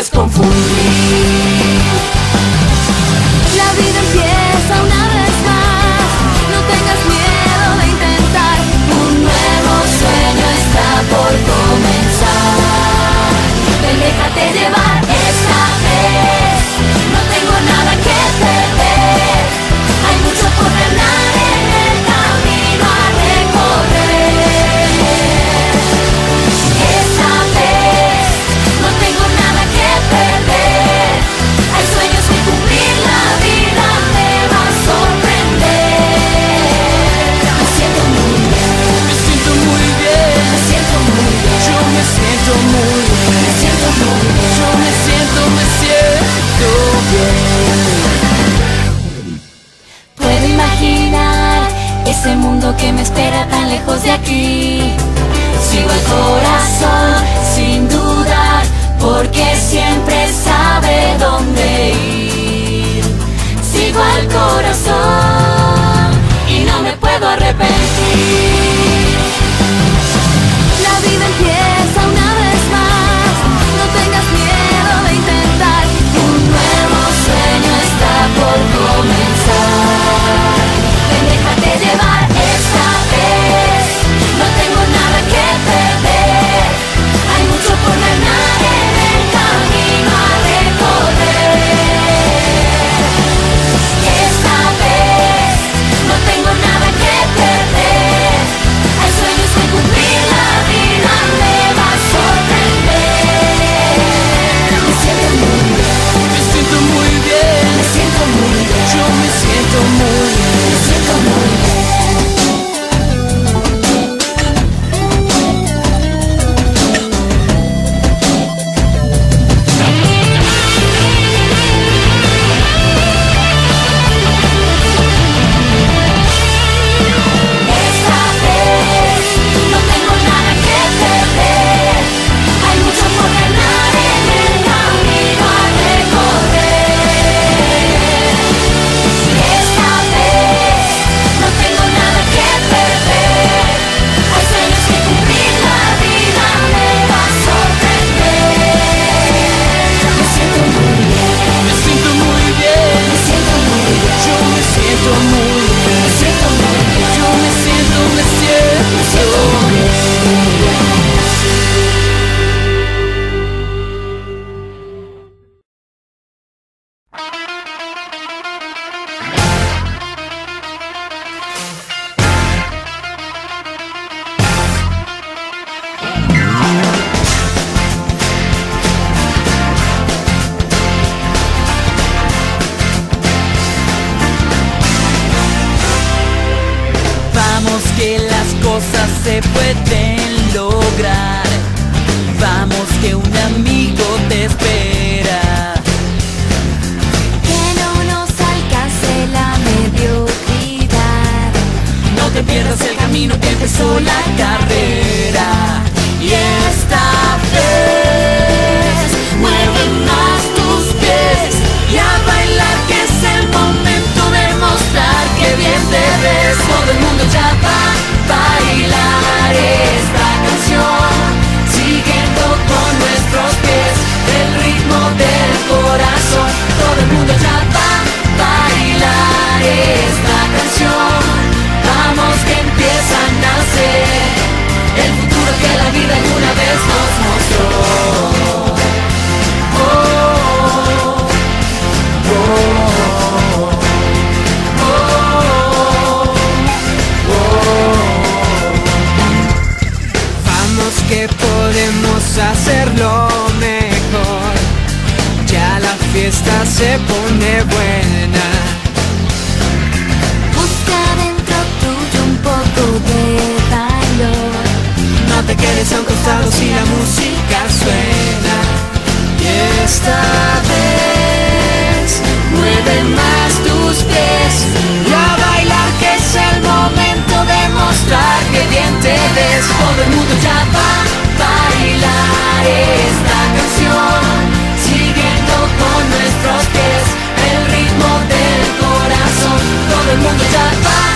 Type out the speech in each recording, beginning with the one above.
desconfundir. sigo el corazón sin dudar, porque siempre sabe dónde ir. Sigo al corazón y no me puedo arrepentir. se pueden lograr. Vamos que un amigo te espera. Que no nos alcance la mediocridad. No te pierdas el camino que empezó la cara. se pone buena. Busca dentro tuyo un poco de valor. No te quedes a un costado si la música suena. Y esta vez mueve más tus pies y a bailar que es el momento de mostrar que bien ves. Todo el mundo ya va a bailar. Eh. Bye.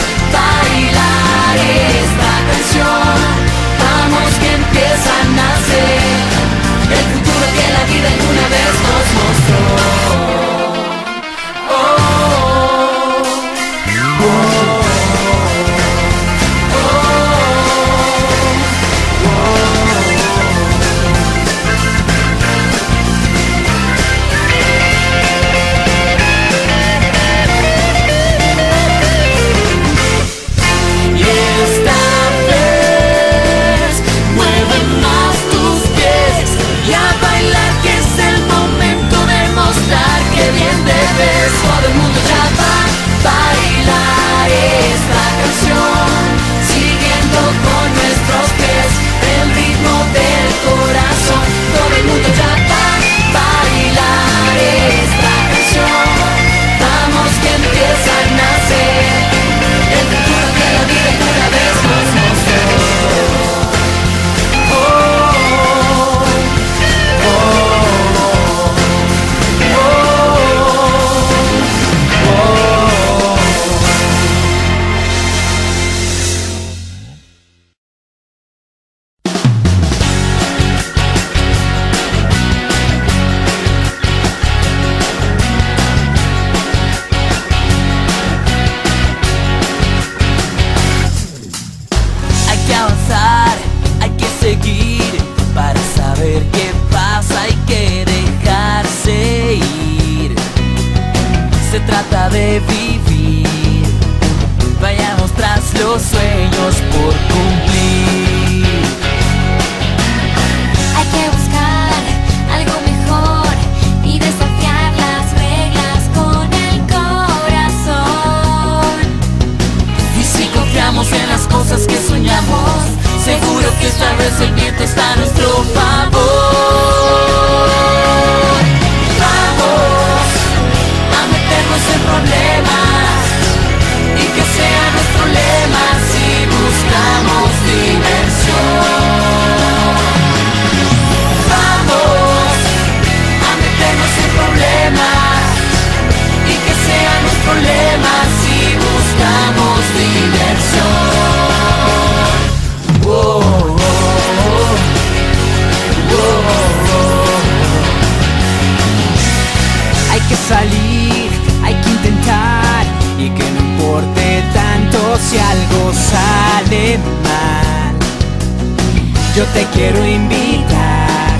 te quiero invitar.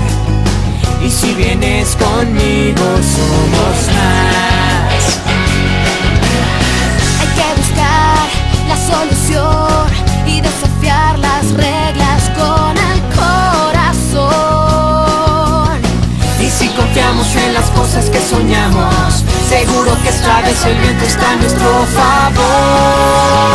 Y si vienes conmigo somos más. Hay que buscar la solución y desafiar las reglas con el corazón. Y si confiamos en las cosas que soñamos, seguro que esta vez el viento está a nuestro favor.